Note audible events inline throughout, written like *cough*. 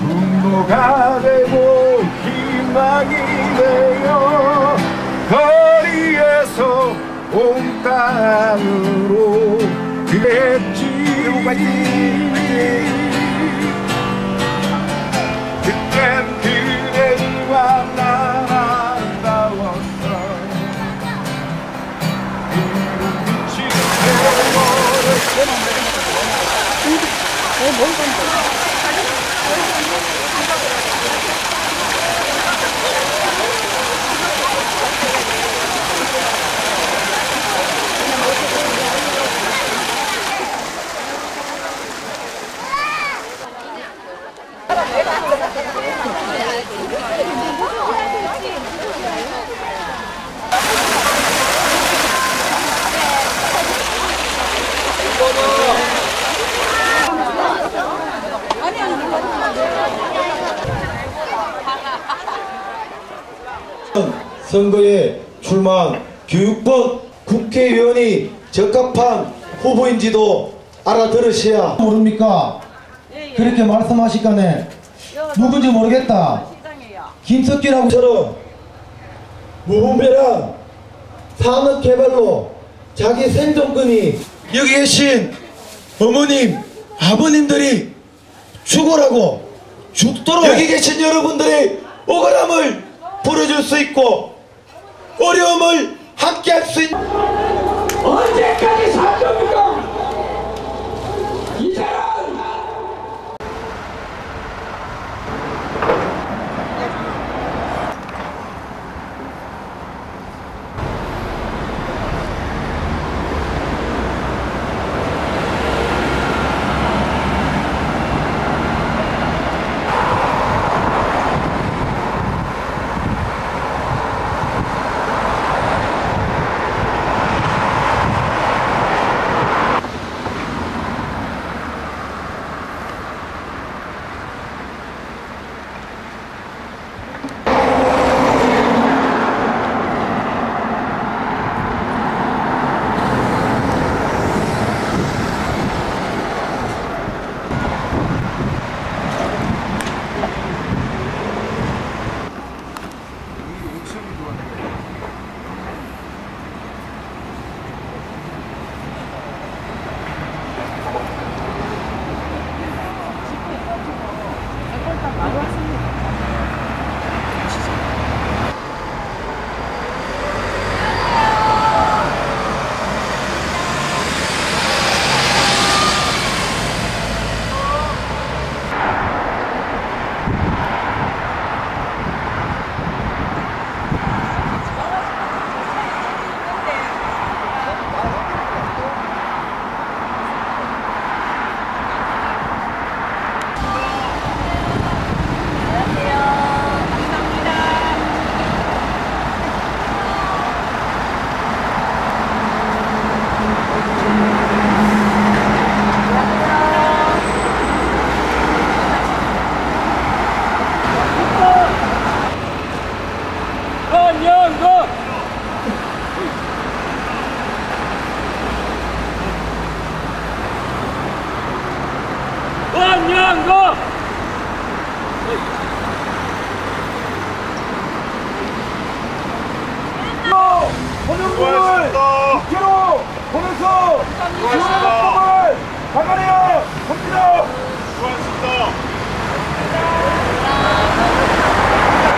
분노가 되고 희망이 되어 거리에서 온 땅으로 그랬지 뭔 건데? 선거에 출마한 교육번 국회의원이 적합한 후보인지도 알아들으셔야 모릅니까? 그렇게 말씀하시까네 누군지 모르겠다. 김석기라고처럼 무분별한 산업개발로 자기 생존권이 여기 계신 어머님 아버님들이 죽어라고 죽도록 여기 계신 여러분들의 억울함을 부려줄 수 있고 어려움을 함께 할 수 있는 언제까지 살 겁니까?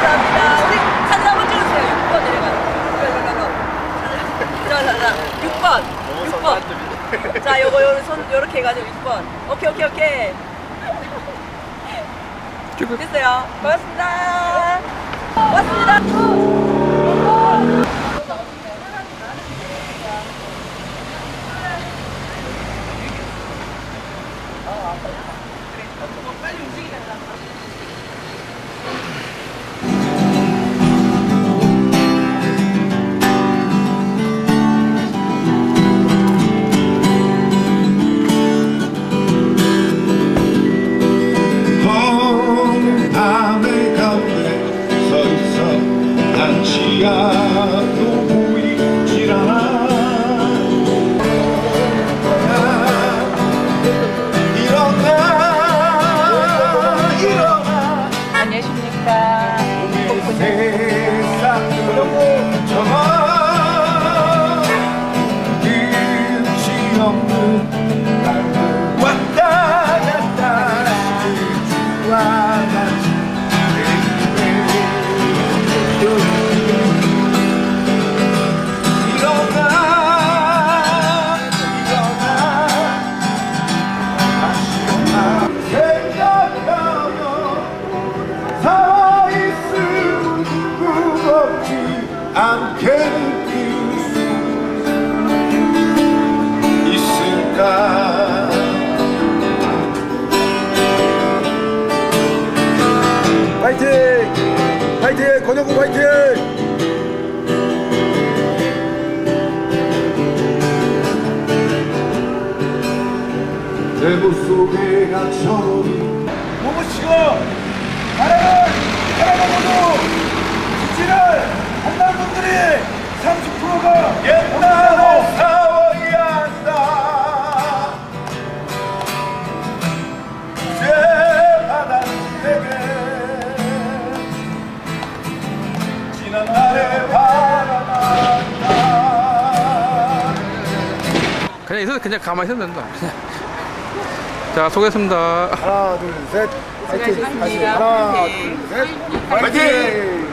감사합니다. 우리 사진 한번 찍으세요. 6번 내려가요. 6번. 6번. 자, 요거 요손 요렇게 해가지고 6번. 오케이, 오케이, 오케이. 고맙습니다. 고맙습니다. 없는 나는 왔다 갔다 할줄 알았지 일어나 일어나 다시 생각하며 살아있을 수 없지 않겠니 파이팅! 권영구 파이팅! 내부 속에 갇혀버린 몸을 치고 바람을 바라보고도 지지를 한달 분들이 30% 있어도 그냥 가만히 있으면 된다. *laughs* 자, 소개했습니다. 하나 둘 셋 파이팅 수고하셨습니다. 하나 파이팅. 둘셋 파이팅